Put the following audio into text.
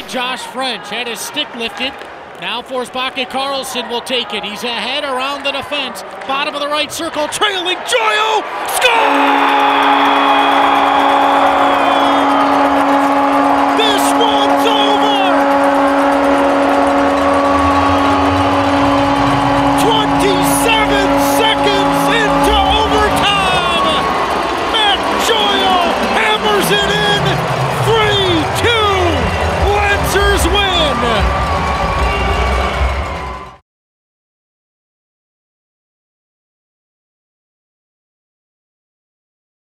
Josh French had his stick lifted. Now Forsbacka-Karlsson will take it. He's ahead around the defense. Bottom of the right circle, trailing Joyaux. Score!